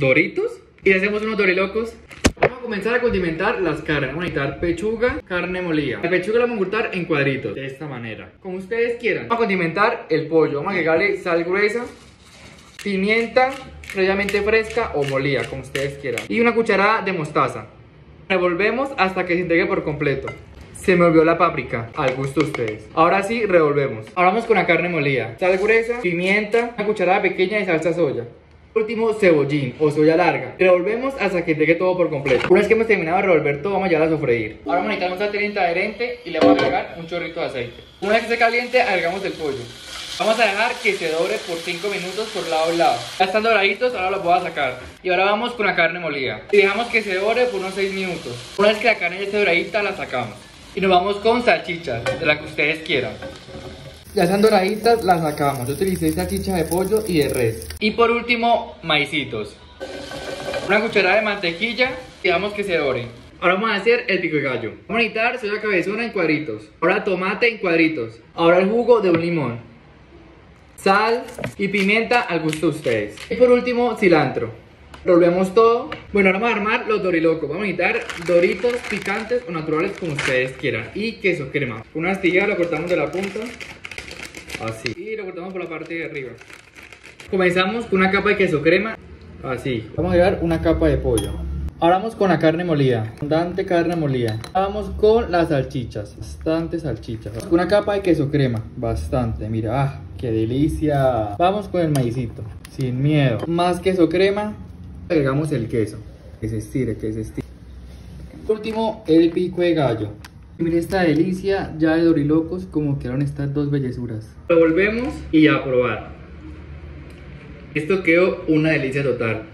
doritos y hacemos unos dorilocos. Vamos a comenzar a condimentar las carnes. Vamos a necesitar pechuga, carne molida. La pechuga la vamos a cortar en cuadritos, de esta manera. Como ustedes quieran. Vamos a condimentar el pollo. Vamos a agregarle sal gruesa, pimienta previamente fresca o molida, como ustedes quieran. Y una cucharada de mostaza. Revolvemos hasta que se integre por completo. Se me olvidó la páprica, al gusto de ustedes. Ahora sí, revolvemos. Ahora vamos con la carne molida. Sal gruesa, pimienta, una cucharada pequeña de salsa soya. Último, cebollín o soya larga. Revolvemos hasta que integre todo por completo. Una vez que hemos terminado de revolver todo, vamos a llevar a sofreír. Ahora vamos a necesitar un sartén adherente y le vamos a agregar un chorrito de aceite. Una vez que esté caliente, agregamos el pollo. Vamos a dejar que se dore por 5 minutos por lado y lado. Ya están doraditos, ahora los voy a sacar. Y ahora vamos con la carne molida. Y dejamos que se dore por unos 6 minutos. Una vez que la carne ya esté doradita, la sacamos. Y nos vamos con salchichas, de la que ustedes quieran. Ya están doraditas, las sacamos. Yo utilicé salchicha de pollo y de res. Y por último, maicitos. Una cucharada de mantequilla y que se dore. Ahora vamos a hacer el pico de gallo. Vamos a necesitar soya cabezona en cuadritos. Ahora tomate en cuadritos. Ahora el jugo de un limón sal y pimienta al gusto de ustedes. Y por último, cilantro. Revolvemos todo. Bueno, ahora vamos a armar los dorilocos. Vamos a necesitar doritos picantes o naturales como ustedes quieran. Y queso crema. Una astilla lo cortamos de la punta. Así. Y lo cortamos por la parte de arriba. Comenzamos con una capa de queso crema. Así. Vamos a llevar una capa de pollo. Ahora vamos con la carne molida, abundante carne molida. Vamos con las salchichas, bastante salchichas. Una capa de queso crema, bastante, mira, ah, qué delicia. Vamos con el maicito, sin miedo. Más queso crema, agregamos el queso, que se estire, que se estire. Por último, el pico de gallo. Esta delicia ya de dorilocos como quedaron estas dos bellezuras. Lo volvemos y a probar. Esto quedó una delicia total.